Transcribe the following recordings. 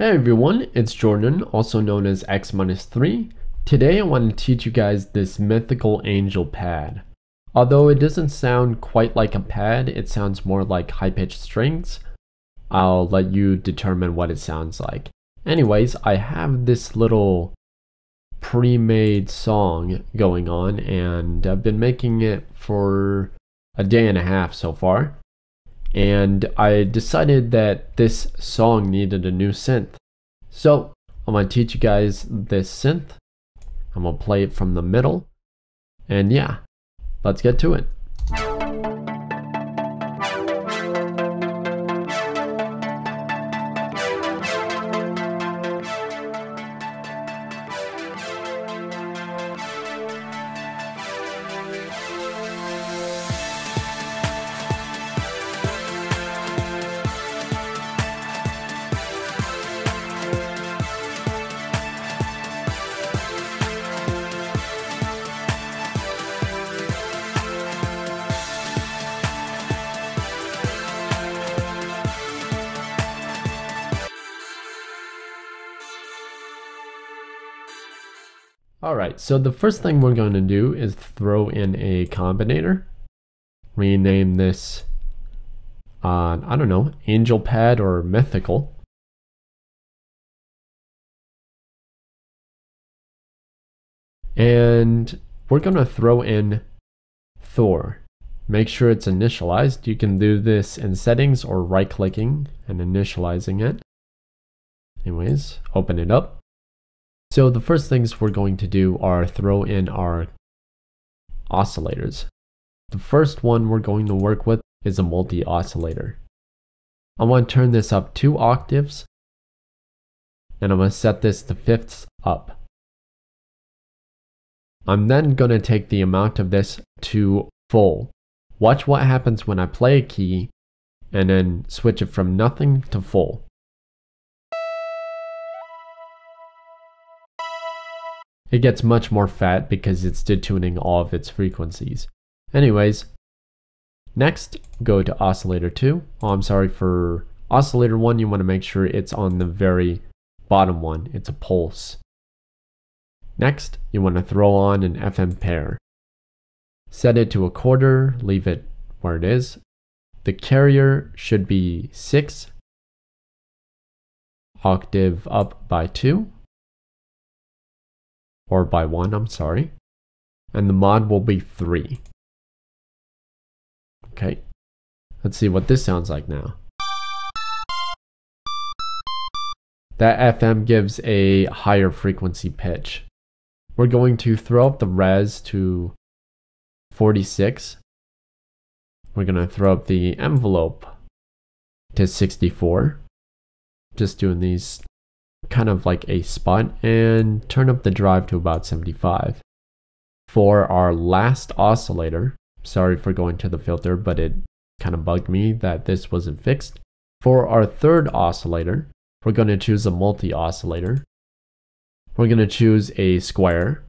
Hey everyone, it's Jordan, also known as X-3. Today I want to teach you guys this mythical angel pad. Although it doesn't sound quite like a pad, it sounds more like high-pitched strings. I'll let you determine what it sounds like. Anyways, I have this little pre-made song going on and I've been making it for a day and a half so far and I decided that this song needed a new synth. So I'm gonna teach you guys this synth. I'm gonna play it from the middle. And yeah, let's get to it. Alright, so the first thing we're going to do is throw in a combinator. Rename this, uh, I don't know, Angel Pad or Mythical. And we're going to throw in Thor. Make sure it's initialized. You can do this in settings or right clicking and initializing it. Anyways, open it up. So the first things we're going to do are throw in our oscillators. The first one we're going to work with is a multi-oscillator. I want to turn this up two octaves and I'm going to set this to fifths up. I'm then going to take the amount of this to full. Watch what happens when I play a key and then switch it from nothing to full. It gets much more fat because it's detuning all of its frequencies. Anyways, next go to oscillator 2. Oh, I'm sorry for oscillator 1, you want to make sure it's on the very bottom one. It's a pulse. Next, you want to throw on an FM pair. Set it to a quarter, leave it where it is. The carrier should be 6, octave up by 2 or by one, I'm sorry. And the mod will be three. Okay, let's see what this sounds like now. That FM gives a higher frequency pitch. We're going to throw up the res to 46. We're going to throw up the envelope to 64. Just doing these kind of like a spot and turn up the drive to about 75. For our last oscillator, sorry for going to the filter, but it kind of bugged me that this wasn't fixed. For our third oscillator, we're going to choose a multi-oscillator. We're going to choose a square,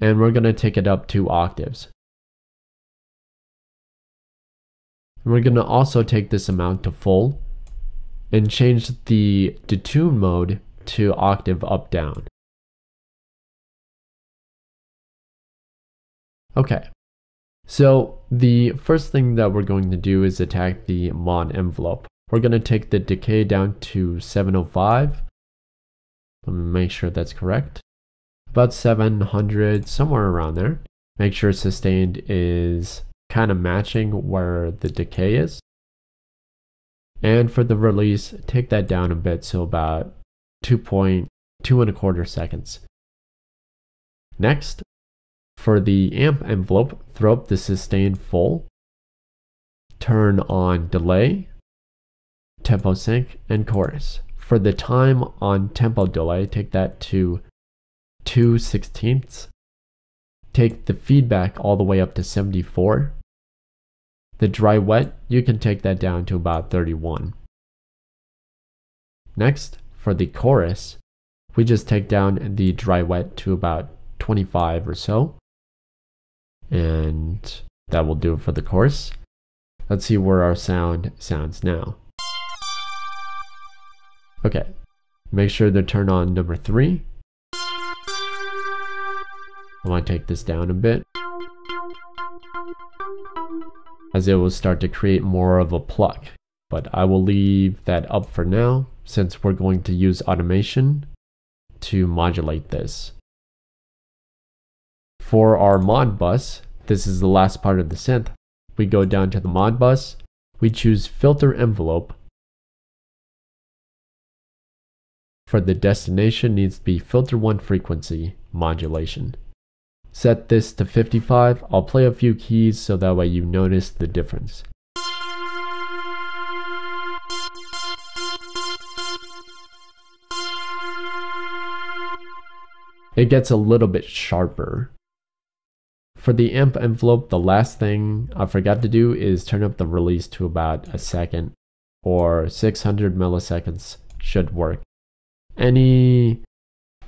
and we're going to take it up two octaves. we're going to also take this amount to full and change the detune mode to octave up down. Okay, so the first thing that we're going to do is attack the mod envelope. We're going to take the decay down to 705. Let me make sure that's correct. About 700, somewhere around there. Make sure sustained is kind of matching where the decay is. And for the release, take that down a bit, so about 2.2 and a quarter seconds. Next, for the amp envelope, throw up the sustain full, turn on delay, tempo sync, and chorus. For the time on tempo delay, take that to 2 sixteenths. Take the feedback all the way up to 74 the dry wet, you can take that down to about 31. Next, for the chorus, we just take down the dry wet to about 25 or so. And that will do it for the chorus. Let's see where our sound sounds now. Okay, Make sure to turn on number three. I want to take this down a bit as it will start to create more of a pluck. But I will leave that up for now since we're going to use automation to modulate this. For our mod bus, this is the last part of the synth. We go down to the mod bus, we choose filter envelope. For the destination needs to be filter 1 frequency modulation. Set this to 55. I'll play a few keys so that way you notice the difference. It gets a little bit sharper. For the amp envelope, the last thing I forgot to do is turn up the release to about a second or 600 milliseconds should work. Any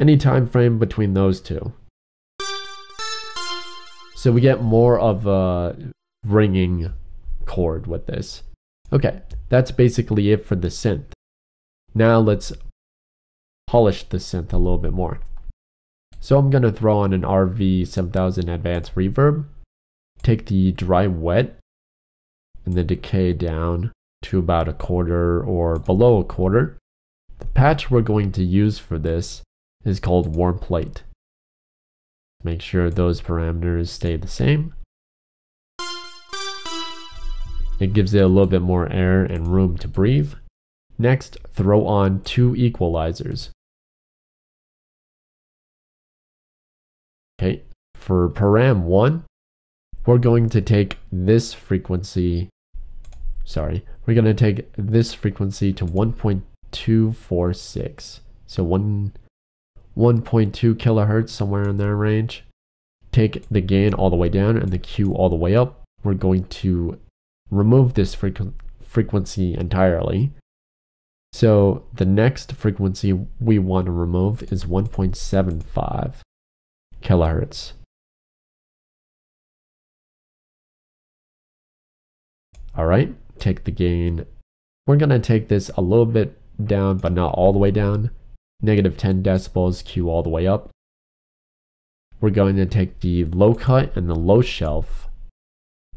any time frame between those two. So we get more of a ringing chord with this. Okay, that's basically it for the synth. Now let's polish the synth a little bit more. So I'm going to throw on an RV7000 advanced reverb, take the dry wet and the decay down to about a quarter or below a quarter. The patch we're going to use for this is called warm plate. Make sure those parameters stay the same. It gives it a little bit more air and room to breathe. Next, throw on two equalizers. Okay, for param 1, we're going to take this frequency, sorry, we're going to take this frequency to 1.246. So 1 1.2 kilohertz, somewhere in that range. Take the gain all the way down and the Q all the way up. We're going to remove this frequ frequency entirely. So the next frequency we want to remove is 1.75 kilohertz. All right, take the gain. We're going to take this a little bit down, but not all the way down negative 10 decibels, Q all the way up. We're going to take the low cut and the low shelf,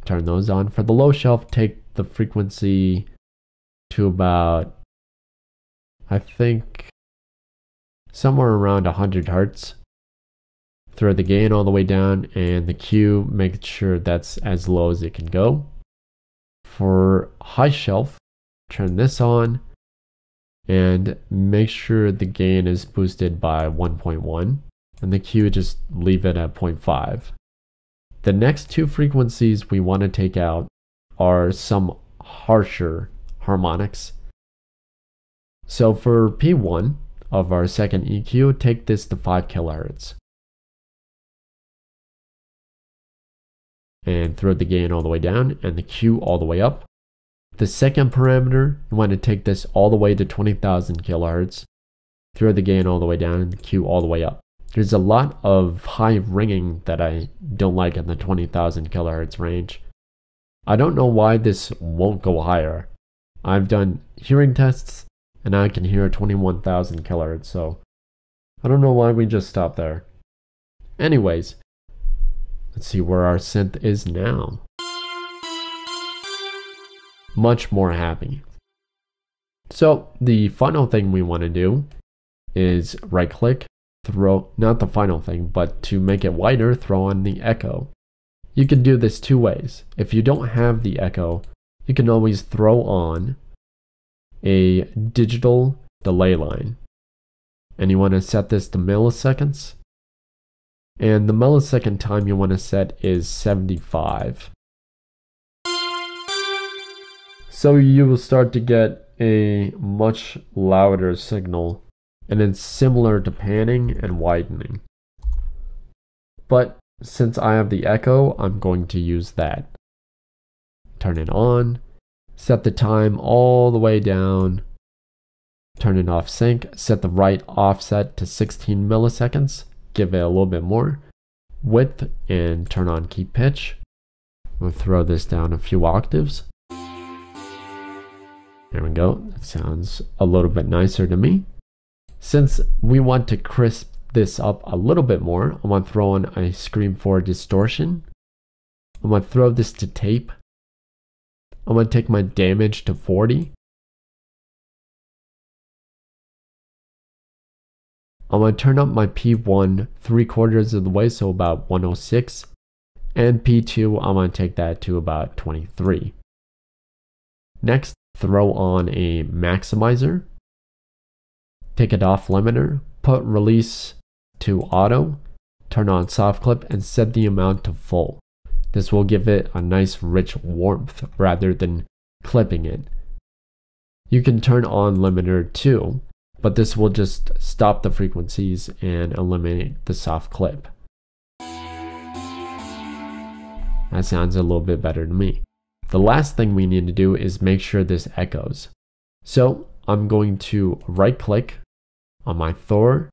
turn those on. For the low shelf, take the frequency to about, I think, somewhere around 100 hertz. Throw the gain all the way down and the Q, make sure that's as low as it can go. For high shelf, turn this on and make sure the gain is boosted by 1.1 and the Q just leave it at 0.5. The next two frequencies we want to take out are some harsher harmonics. So for P1 of our second EQ, take this to 5 kilohertz. And throw the gain all the way down and the Q all the way up. The second parameter, you want to take this all the way to 20,000 kilohertz, throw the gain all the way down and the Q all the way up. There's a lot of high ringing that I don't like in the 20,000 kilohertz range. I don't know why this won't go higher. I've done hearing tests and I can hear 21,000 kilohertz, so I don't know why we just stopped there. Anyways, let's see where our synth is now much more happy. So the final thing we want to do is right click, throw, not the final thing, but to make it wider, throw on the echo. You can do this two ways. If you don't have the echo, you can always throw on a digital delay line. And you want to set this to milliseconds. And the millisecond time you want to set is 75. So you will start to get a much louder signal and it's similar to panning and widening. But since I have the echo, I'm going to use that. Turn it on, set the time all the way down, turn it off sync, set the right offset to 16 milliseconds, give it a little bit more width, and turn on key pitch. We'll throw this down a few octaves. There we go. That sounds a little bit nicer to me. Since we want to crisp this up a little bit more, I'm gonna throw in a Scream 4 distortion. I'm gonna throw this to tape. I'm gonna take my damage to 40. I'm going to turn up my P1 three quarters of the way, so about 106. And P2, I'm going to take that to about 23. Next, throw on a maximizer. Take it off limiter, put release to auto, turn on soft clip, and set the amount to full. This will give it a nice rich warmth rather than clipping it. You can turn on limiter too, but this will just stop the frequencies and eliminate the soft clip. That sounds a little bit better to me. The last thing we need to do is make sure this echoes. So I'm going to right click on my Thor,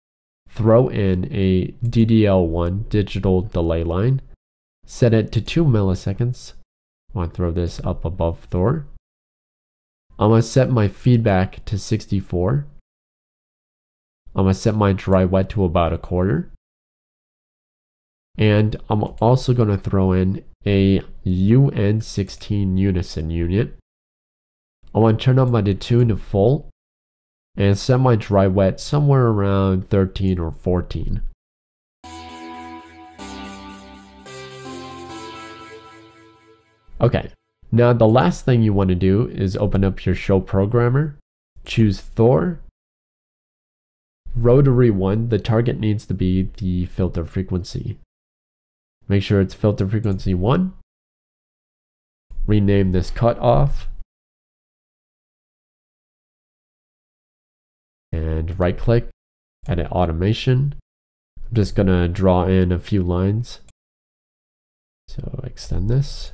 throw in a DDL1 digital delay line, set it to 2 milliseconds. I want to throw this up above Thor. I'm going to set my feedback to 64 I'm going to set my dry wet to about a quarter. And I'm also going to throw in a UN16 unison unit. I want to turn up my detune to full and set my dry wet somewhere around 13 or 14. Okay, now the last thing you want to do is open up your show programmer, choose Thor, rotary one, the target needs to be the filter frequency. Make sure it's filter frequency 1. Rename this cutoff. And right click, edit automation. I'm just going to draw in a few lines. So extend this.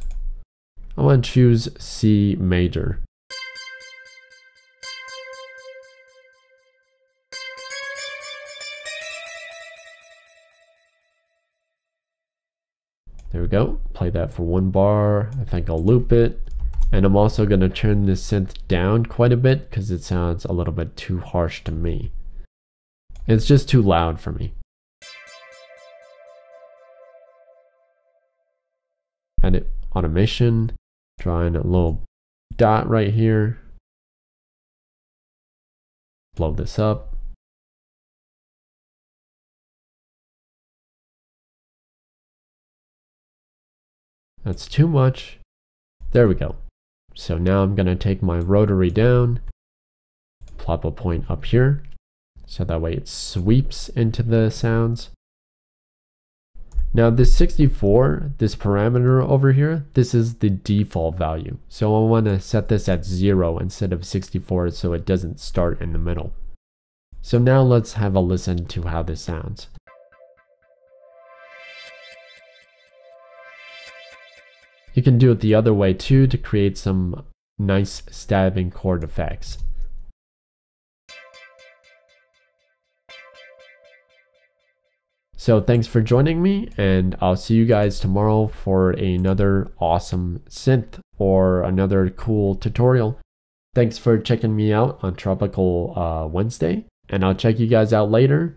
I want to choose C major. There we go. Play that for one bar. I think I'll loop it. And I'm also going to turn this synth down quite a bit because it sounds a little bit too harsh to me. It's just too loud for me. Edit automation. Drawing a little dot right here. Blow this up. That's too much. There we go. So now I'm going to take my rotary down, plop a point up here, so that way it sweeps into the sounds. Now this 64, this parameter over here, this is the default value. So I want to set this at 0 instead of 64 so it doesn't start in the middle. So now let's have a listen to how this sounds. You can do it the other way too to create some nice stabbing chord effects. So thanks for joining me and I'll see you guys tomorrow for another awesome synth or another cool tutorial. Thanks for checking me out on Tropical uh, Wednesday and I'll check you guys out later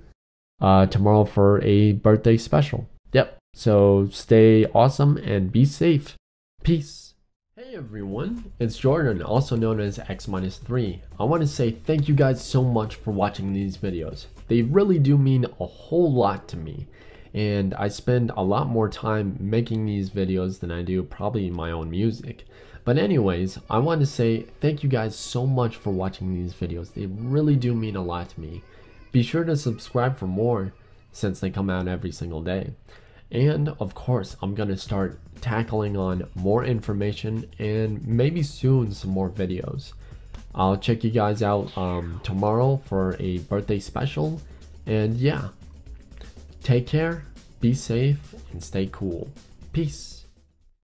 uh, tomorrow for a birthday special. Yep, so stay awesome and be safe. Peace. Hey everyone, it's Jordan, also known as X-3. I want to say thank you guys so much for watching these videos. They really do mean a whole lot to me. And I spend a lot more time making these videos than I do probably my own music. But anyways, I want to say thank you guys so much for watching these videos. They really do mean a lot to me. Be sure to subscribe for more since they come out every single day. And of course, I'm to start tackling on more information and maybe soon some more videos. I'll check you guys out um, tomorrow for a birthday special. And yeah, take care, be safe, and stay cool. Peace.